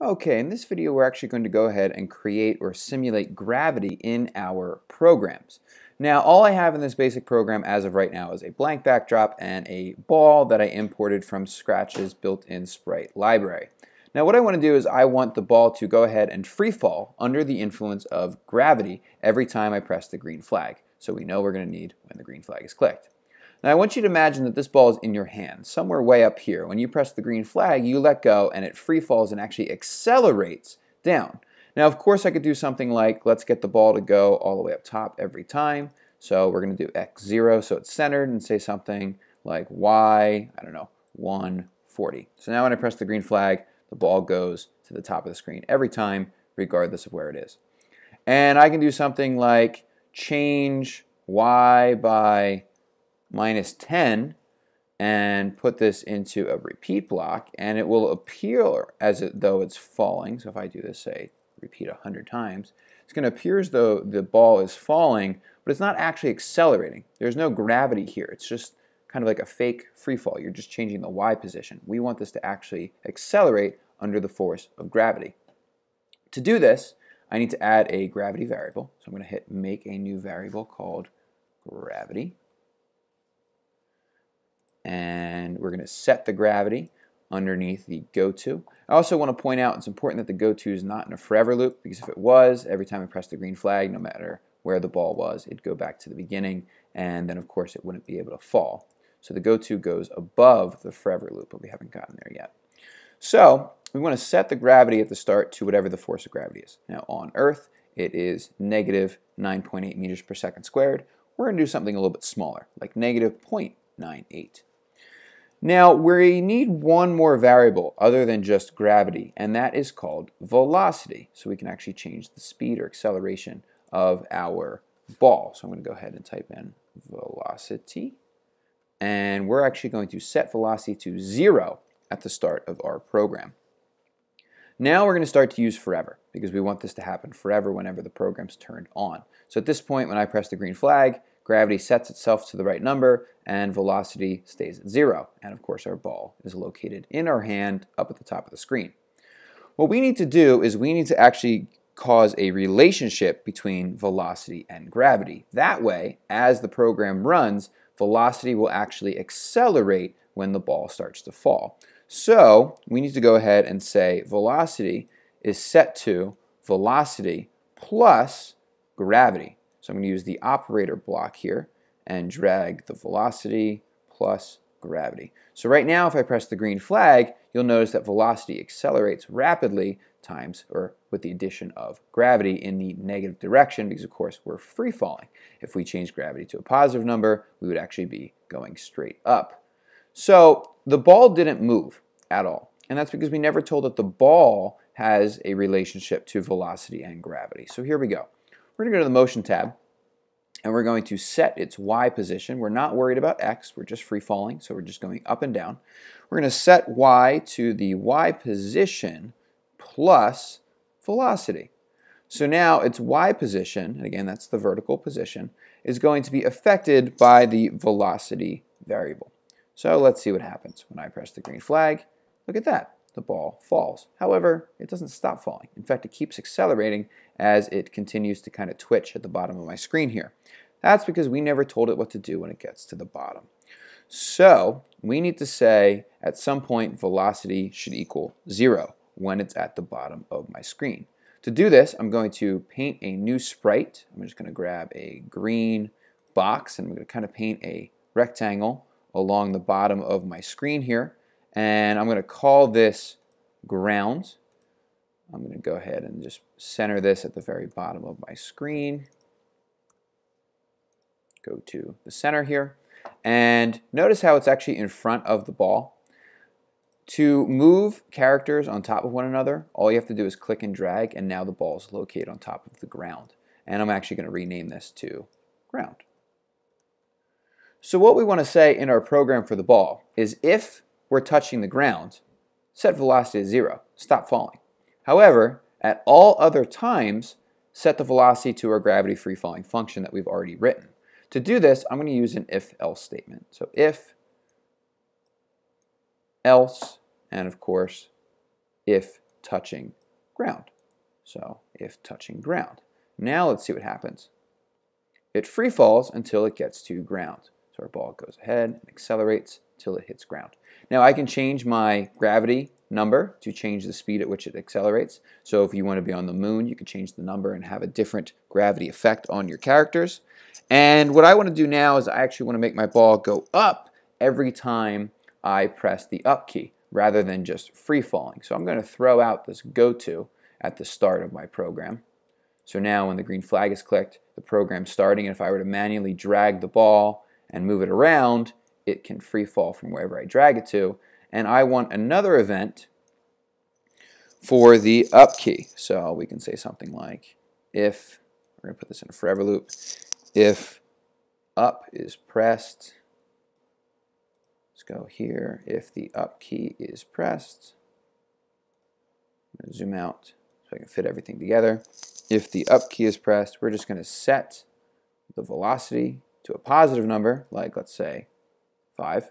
Okay, in this video we're actually going to go ahead and create or simulate gravity in our programs. Now all I have in this basic program as of right now is a blank backdrop and a ball that I imported from Scratch's built-in sprite library. Now what I want to do is I want the ball to go ahead and free fall under the influence of gravity every time I press the green flag. So we know we're going to need when the green flag is clicked. Now I want you to imagine that this ball is in your hand, somewhere way up here. When you press the green flag, you let go and it free falls and actually accelerates down. Now of course I could do something like, let's get the ball to go all the way up top every time. So we're going to do x0 so it's centered and say something like y, I don't know, 140. So now when I press the green flag, the ball goes to the top of the screen every time, regardless of where it is. And I can do something like change y by minus 10 and put this into a repeat block and it will appear as though it's falling. So if I do this, say, repeat 100 times, it's going to appear as though the ball is falling, but it's not actually accelerating. There's no gravity here. It's just kind of like a fake free fall. You're just changing the y position. We want this to actually accelerate under the force of gravity. To do this, I need to add a gravity variable. So I'm going to hit make a new variable called gravity and we're going to set the gravity underneath the goto. I also want to point out it's important that the goto is not in a forever loop because if it was, every time I press the green flag, no matter where the ball was, it'd go back to the beginning and then of course it wouldn't be able to fall. So the goto goes above the forever loop, but we haven't gotten there yet. So we want to set the gravity at the start to whatever the force of gravity is. Now on Earth, it is negative 9.8 meters per second squared. We're going to do something a little bit smaller, like negative 0.98. Now, we need one more variable other than just gravity, and that is called velocity. So we can actually change the speed or acceleration of our ball. So I'm going to go ahead and type in velocity. And we're actually going to set velocity to zero at the start of our program. Now we're going to start to use forever because we want this to happen forever whenever the program's turned on. So at this point, when I press the green flag, gravity sets itself to the right number, and velocity stays at zero. And of course, our ball is located in our hand up at the top of the screen. What we need to do is we need to actually cause a relationship between velocity and gravity. That way, as the program runs, velocity will actually accelerate when the ball starts to fall. So we need to go ahead and say velocity is set to velocity plus gravity. So I'm going to use the operator block here and drag the velocity plus gravity. So right now if I press the green flag, you'll notice that velocity accelerates rapidly times or with the addition of gravity in the negative direction because of course we're free falling. If we change gravity to a positive number, we would actually be going straight up. So the ball didn't move at all. And that's because we never told that the ball has a relationship to velocity and gravity. So here we go. We're going to go to the Motion tab, and we're going to set its Y position. We're not worried about X, we're just free falling, so we're just going up and down. We're going to set Y to the Y position plus velocity. So now its Y position, and again that's the vertical position, is going to be affected by the velocity variable. So let's see what happens when I press the green flag. Look at that the ball falls. However, it doesn't stop falling. In fact, it keeps accelerating as it continues to kind of twitch at the bottom of my screen here. That's because we never told it what to do when it gets to the bottom. So we need to say at some point velocity should equal zero when it's at the bottom of my screen. To do this, I'm going to paint a new sprite. I'm just going to grab a green box and I'm going to kind of paint a rectangle along the bottom of my screen here and I'm going to call this ground. I'm going to go ahead and just center this at the very bottom of my screen. Go to the center here. And notice how it's actually in front of the ball. To move characters on top of one another, all you have to do is click and drag, and now the ball is located on top of the ground. And I'm actually going to rename this to ground. So what we want to say in our program for the ball is if we're touching the ground, set velocity to zero, stop falling. However, at all other times, set the velocity to our gravity free falling function that we've already written. To do this, I'm going to use an if-else statement. So if, else, and of course, if touching ground. So if touching ground. Now let's see what happens. It free falls until it gets to ground. So our ball goes ahead and accelerates till it hits ground. Now I can change my gravity number to change the speed at which it accelerates. So if you want to be on the moon, you can change the number and have a different gravity effect on your characters. And what I want to do now is I actually want to make my ball go up every time I press the up key rather than just free falling. So I'm going to throw out this go to at the start of my program. So now when the green flag is clicked, the program's starting, and if I were to manually drag the ball and move it around, it can free fall from wherever I drag it to. And I want another event for the up key. So we can say something like if, we're going to put this in a forever loop, if up is pressed, let's go here, if the up key is pressed, zoom out so I can fit everything together. If the up key is pressed, we're just going to set the velocity to a positive number, like let's say 5.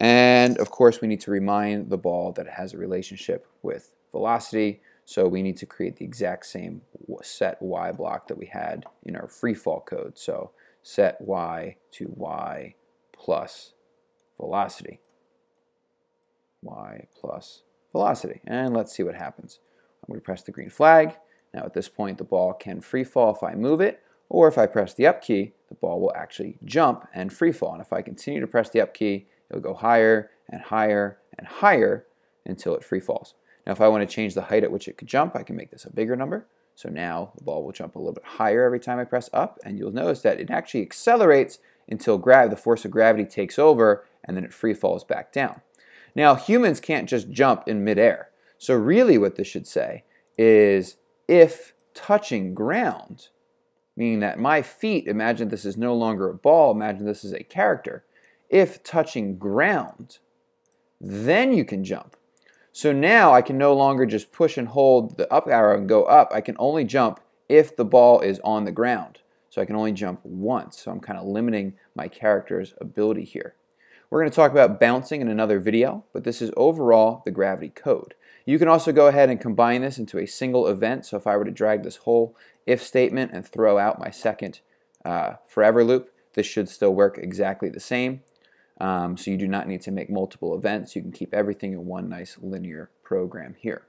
And of course, we need to remind the ball that it has a relationship with velocity. So we need to create the exact same set y block that we had in our free fall code. So set y to y plus velocity. y plus velocity. And let's see what happens. I'm going to press the green flag. Now at this point, the ball can free fall if I move it, or if I press the up key, the ball will actually jump and free fall. And if I continue to press the up key, it'll go higher and higher and higher until it free falls. Now if I want to change the height at which it could jump, I can make this a bigger number. So now the ball will jump a little bit higher every time I press up, and you'll notice that it actually accelerates until the force of gravity takes over, and then it free falls back down. Now humans can't just jump in midair. So really what this should say is if touching ground, meaning that my feet, imagine this is no longer a ball, imagine this is a character. If touching ground, then you can jump. So now I can no longer just push and hold the up arrow and go up. I can only jump if the ball is on the ground. So I can only jump once. So I'm kind of limiting my character's ability here. We're going to talk about bouncing in another video, but this is overall the gravity code. You can also go ahead and combine this into a single event. So if I were to drag this whole if statement and throw out my second uh, forever loop, this should still work exactly the same. Um, so you do not need to make multiple events. You can keep everything in one nice linear program here.